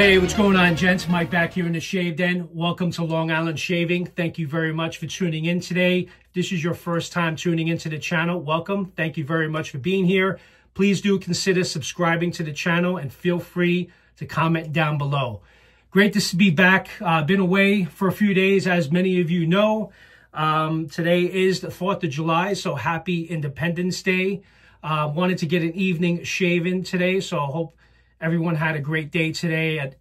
Hey, what's going on, gents? Mike back here in the Shave Den. Welcome to Long Island Shaving. Thank you very much for tuning in today. If this is your first time tuning into the channel, welcome. Thank you very much for being here. Please do consider subscribing to the channel and feel free to comment down below. Great to be back. Uh, been away for a few days, as many of you know. Um, today is the 4th of July, so happy Independence Day. Uh, wanted to get an evening shaven today, so I hope everyone had a great day today at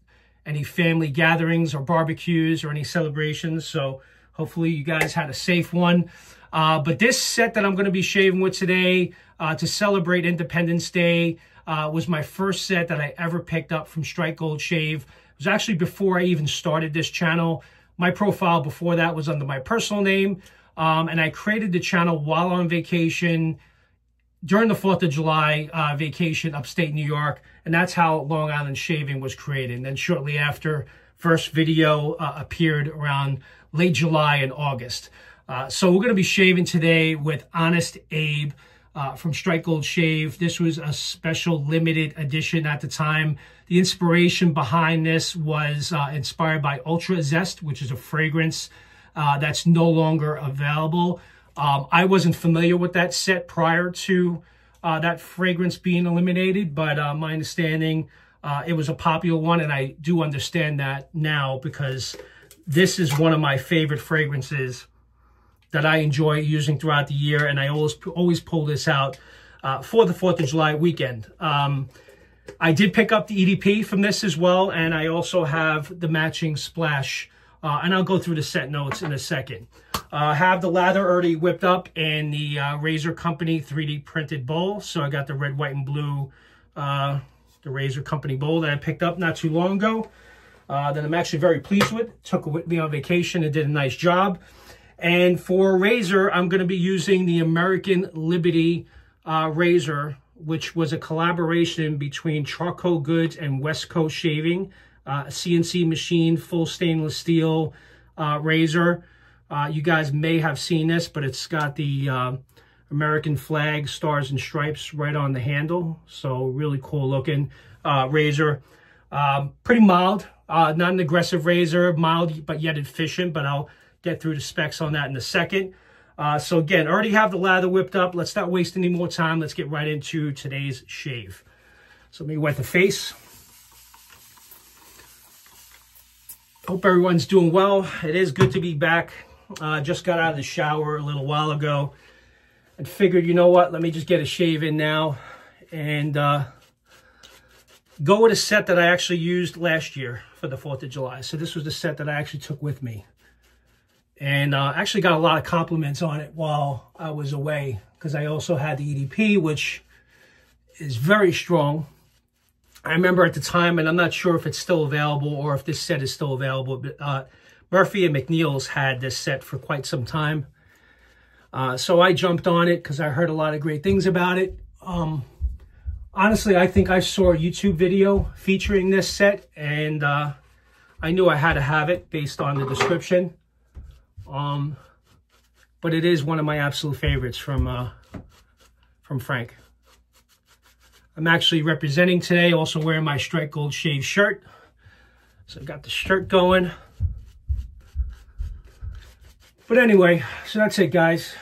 any family gatherings or barbecues or any celebrations. So hopefully you guys had a safe one. Uh, but this set that I'm going to be shaving with today uh, to celebrate Independence Day uh, was my first set that I ever picked up from Strike Gold Shave. It was actually before I even started this channel. My profile before that was under my personal name. Um, and I created the channel while on vacation during the 4th of July uh, vacation upstate New York. And that's how Long Island Shaving was created. And then shortly after, first video uh, appeared around late July and August. Uh, so we're going to be shaving today with Honest Abe uh, from Strike Gold Shave. This was a special limited edition at the time. The inspiration behind this was uh, inspired by Ultra Zest, which is a fragrance uh, that's no longer available. Um, I wasn't familiar with that set prior to uh, that fragrance being eliminated, but uh, my understanding, it was a popular one, and I do understand that now because this is one of my favorite fragrances that I enjoy using throughout the year, and I always always pull this out uh, for the 4th of July weekend. Um, I did pick up the EDP from this as well, and I also have the matching splash, uh, and I'll go through the set notes in a second. Uh, have the lather already whipped up in the uh, Razor Company 3D printed bowl, so I got the red, white, and blue, uh, the Razor Company bowl that I picked up not too long ago. Uh, that I'm actually very pleased with. Took it with me on vacation and did a nice job. And for razor, I'm going to be using the American Liberty uh, razor, which was a collaboration between Charcoal Goods and West Coast Shaving, uh, CNC machine, full stainless steel uh, razor. Uh, you guys may have seen this, but it's got the uh, American flag, stars and stripes right on the handle. So really cool looking uh, razor. Um, pretty mild, not an aggressive razor, mild but yet efficient, but I'll get through the specs on that in a second. Uh, so again, already have the lather whipped up. Let's not waste any more time. Let's get right into today's shave. So let me wet the face. Hope everyone's doing well. It is good to be back. Uh, just got out of the shower a little while ago and figured, you know what, let me just get a shave in now and uh, go with a set that I actually used last year for the 4th of July. So this was the set that I actually took with me and uh, actually got a lot of compliments on it while I was away because I also had the EDP, which is very strong. I remember at the time, and I'm not sure if it's still available or if this set is still available, but uh, Murphy and McNeil's had this set for quite some time. Uh, so I jumped on it because I heard a lot of great things about it. Um, honestly, I think I saw a YouTube video featuring this set, and uh, I knew I had to have it based on the description. Um, but it is one of my absolute favorites from uh, from Frank. I'm actually representing today, also wearing my Strike Gold Shave shirt. So I've got the shirt going. But anyway, so that's it, guys.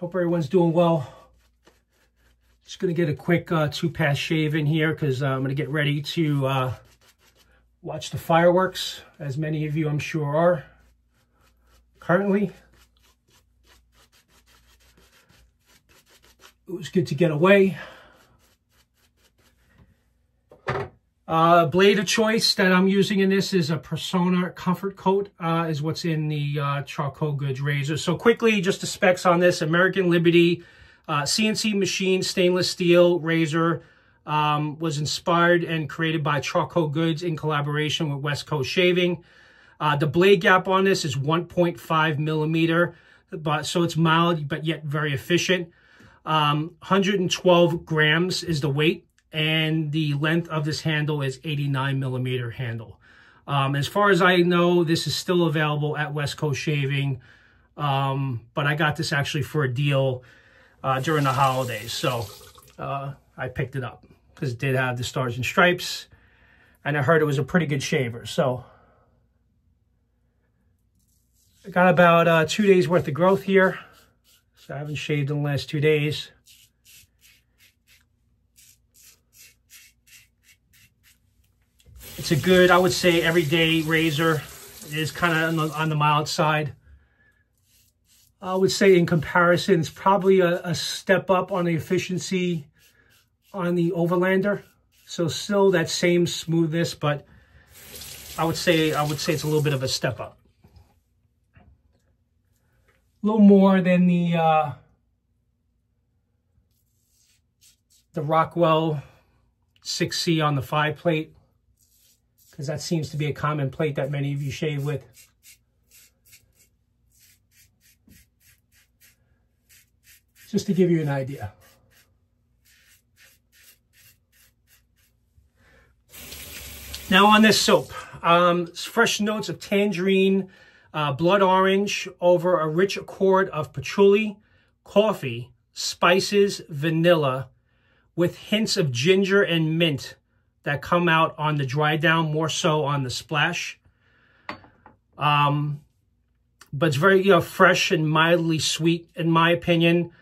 Hope everyone's doing well. Just going to get a quick uh, two-pass shave in here because uh, I'm going to get ready to uh, watch the fireworks, as many of you I'm sure are currently. It was good to get away. Uh, blade of choice that I'm using in this is a Personna Comfort Coat, uh, is what's in the uh, Charcoal Goods razor. So quickly, just the specs on this. American Liberty CNC uh, machine stainless steel razor um, was inspired and created by Charcoal Goods in collaboration with West Coast Shaving. Uh, the blade gap on this is 1.5 millimeter, but so it's mild, but yet very efficient. Um, 112 grams is the weight, and the length of this handle is 89 millimeter handle. Um, as far as I know, this is still available at West Coast Shaving, um, but I got this actually for a deal uh, during the holidays, so uh, I picked it up because it did have the stars and stripes. And I heard it was a pretty good shaver. So I got about uh, two days worth of growth here. So I haven't shaved in the last two days. It's a good, I would say, everyday razor. It is kind of on the, on the mild side. I would say in comparison, it's probably a, a step up on the efficiency on the Overlander. So still that same smoothness, but I would say I would say it's a little bit of a step up. A little more than the uh, the Rockwell 6C on the 5 plate because that seems to be a common plate that many of you shave with. Just to give you an idea. Now on this soap, um, fresh notes of tangerine, uh, blood orange over a rich accord of patchouli, coffee, spices, vanilla, with hints of ginger and mint that come out on the dry down, more so on the splash. Um, but it's very, you know, fresh and mildly sweet, in my opinion.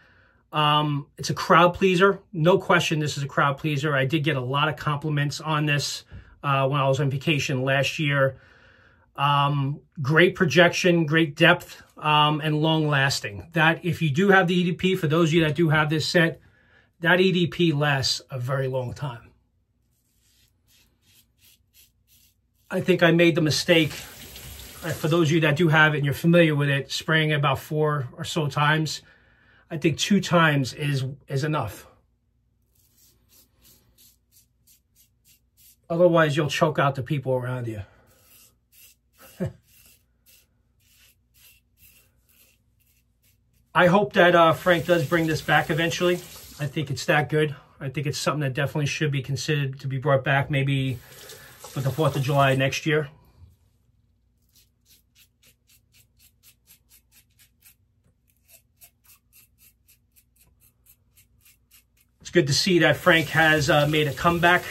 Um, it's a crowd pleaser. No question this is a crowd pleaser. I did get a lot of compliments on this uh, when I was on vacation last year. Um, great projection, great depth, um, and long lasting. That if you do have the EDP, for those of you that do have this set, that EDP lasts a very long time. I think I made the mistake, uh, for those of you that do have it and you're familiar with it, spraying about four or so times. I think two times is, is enough. Otherwise, you'll choke out the people around you. I hope that uh, Frank does bring this back eventually. I think it's that good. I think it's something that definitely should be considered to be brought back maybe for the 4th of July next year. It's good to see that Frank has uh, made a comeback.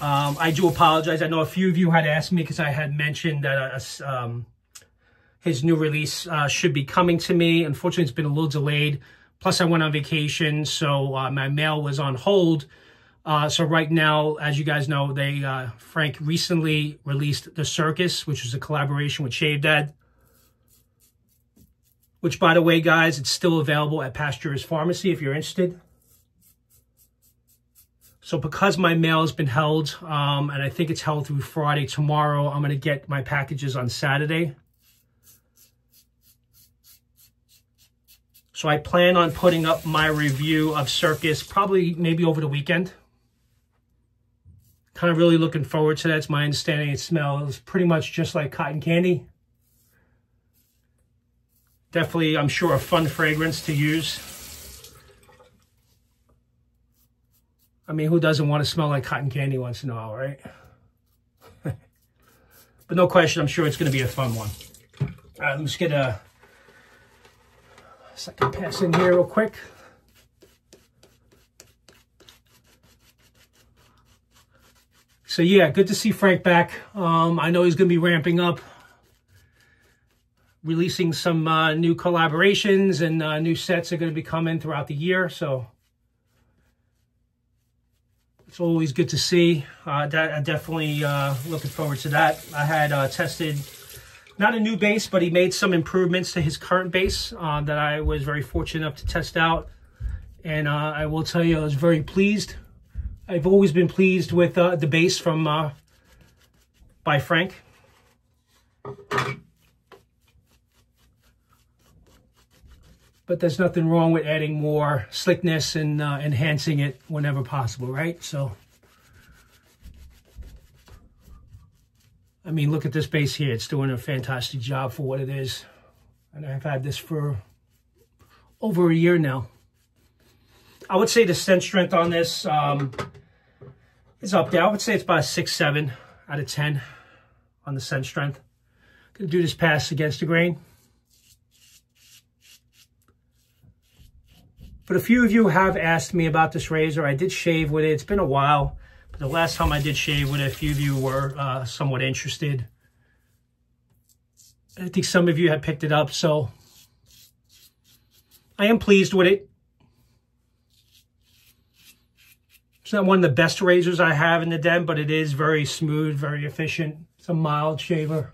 Um, I do apologize. I know a few of you had asked me because I had mentioned that uh, um, his new release uh, should be coming to me. Unfortunately, it's been a little delayed. Plus, I went on vacation, so uh, my mail was on hold. Uh, so right now, as you guys know, they uh, Frank recently released The Circus, which was a collaboration with Shave Dad. Which, by the way, guys, it's still available at Pasteur's Pharmacy if you're interested. So because my mail has been held, um, and I think it's held through Friday, tomorrow I'm going to get my packages on Saturday. So I plan on putting up my review of Circus probably maybe over the weekend. Kind of really looking forward to that. It's my understanding it smells pretty much just like cotton candy. Definitely, I'm sure, a fun fragrance to use. I mean, who doesn't want to smell like cotton candy once in a while, right? but no question, I'm sure it's going to be a fun one. All right, let's get a second pass in here real quick. So yeah, good to see Frank back. Um, I know he's going to be ramping up, releasing some uh, new collaborations and uh, new sets are going to be coming throughout the year. So it's always good to see. Uh, that, definitely uh, looking forward to that. I had uh, tested not a new base, but he made some improvements to his current base uh, that I was very fortunate enough to test out. And I will tell you, I was very pleased. I've always been pleased with uh, the base from by Frank. but there's nothing wrong with adding more slickness and uh, enhancing it whenever possible, right? So, I mean, look at this base here. It's doing a fantastic job for what it is. And I've had this for over a year now. I would say the scent strength on this um, is up there. I would say it's about a 6, 7 out of 10 on the scent strength. Gonna do this pass against the grain. But a few of you have asked me about this razor. I did shave with it. It's been a while. But the last time I did shave with it, a few of you were uh, somewhat interested. I think some of you had picked it up, so I am pleased with it. It's not one of the best razors I have in the den, but it is very smooth, very efficient. It's a mild shaver.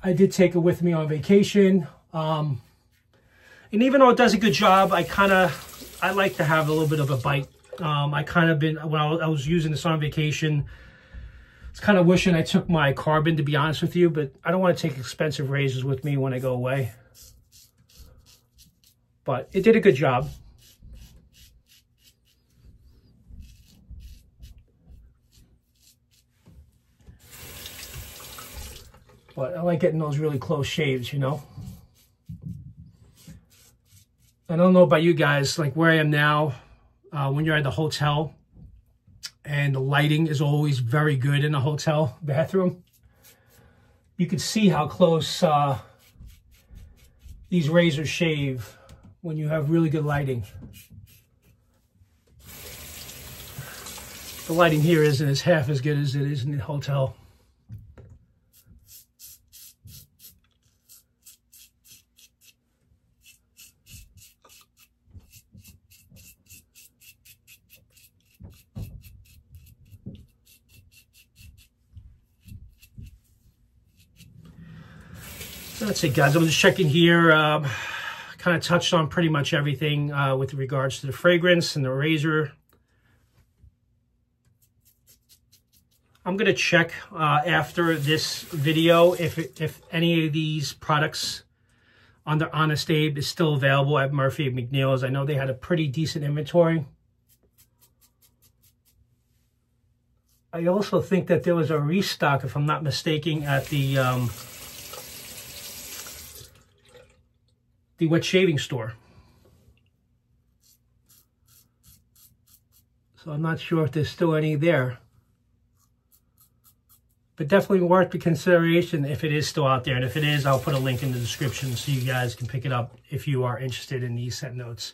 I did take it with me on vacation. Um, and even though it does a good job, I kind of, I like to have a little bit of a bite. Um, I kind of been, when I was using this on vacation, it's kind of wishing I took my carbon, to be honest with you, but I don't want to take expensive razors with me when I go away. But it did a good job. But I like getting those really close shaves, you know? I don't know about you guys, like where I am now, uh, when you're at the hotel and the lighting is always very good in the hotel bathroom, you can see how close uh, these razors shave when you have really good lighting. The lighting here isn't as half as good as it is in the hotel. That's it, guys. I'm just checking here. Um, kind of touched on pretty much everything uh, with regards to the fragrance and the razor. I'm going to check uh, after this video if if any of these products on the Honest Abe is still available at Murphy McNeil's. I know they had a pretty decent inventory. I also think that there was a restock, if I'm not mistaken, at the um, the wet shaving store. So I'm not sure if there's still any there. But definitely worth the consideration if it is still out there. And if it is, I'll put a link in the description so you guys can pick it up if you are interested in these scent notes.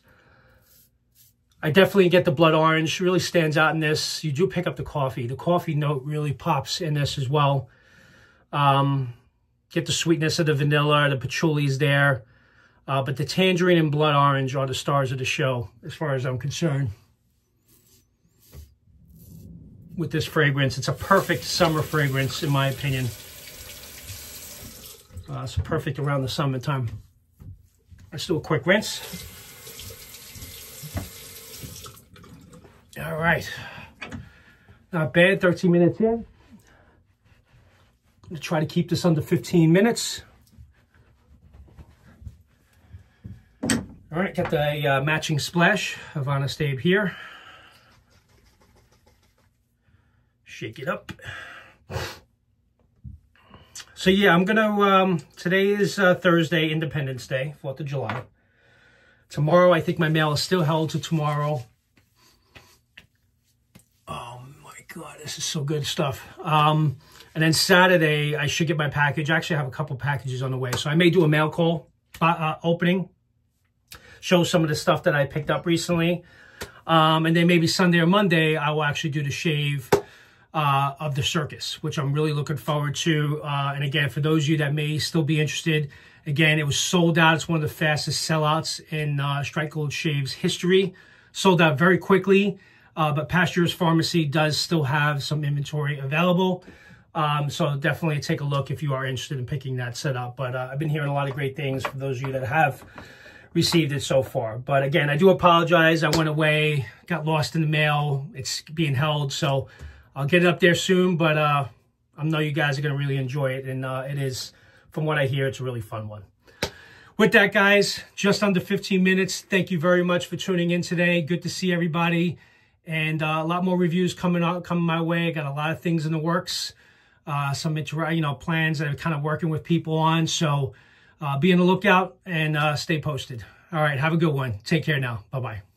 I definitely get the blood orange. Really stands out in this. You do pick up the coffee. The coffee note really pops in this as well. Um, get the sweetness of the vanilla. The patchouli's there. Uh, but the tangerine and blood orange are the stars of the show, as far as I'm concerned. With this fragrance, it's a perfect summer fragrance, in my opinion. Uh, it's perfect around the summertime. Let's do a quick rinse. All right. Not bad, 13 minutes in. I'm to try to keep this under 15 minutes. All right, got the uh, matching splash of Honest Abe here. Shake it up. So yeah, I'm gonna, um, today is uh, Thursday, Independence Day, 4th of July. Tomorrow, I think my mail is still held to tomorrow. Oh my God, this is so good stuff. Um, and then Saturday, I should get my package. Actually, have a couple packages on the way. So I may do a mail call uh, opening show some of the stuff that I picked up recently. Um, and then maybe Sunday or Monday, I will actually do the shave uh, of the circus, which I'm really looking forward to. Uh, and again, for those of you that may still be interested, again, it was sold out. It's one of the fastest sellouts in uh, Strike Gold Shave's history. Sold out very quickly, uh, but Pasteur's Pharmacy does still have some inventory available. Um, so definitely take a look if you are interested in picking that set up. But uh, I've been hearing a lot of great things for those of you that have received it so far. But again, I do apologize. I went away, got lost in the mail. It's being held, so I'll get it up there soon. But uh, I know you guys are going to really enjoy it, and uh, it is, from what I hear, it's a really fun one. With that, guys, just under 15 minutes. Thank you very much for tuning in today. Good to see everybody. And uh, a lot more reviews coming out, coming my way. I got a lot of things in the works. Uh, some, you know, plans that I'm kind of working with people on. So be on the lookout and uh, stay posted. All right, have a good one. Take care now. Bye-bye.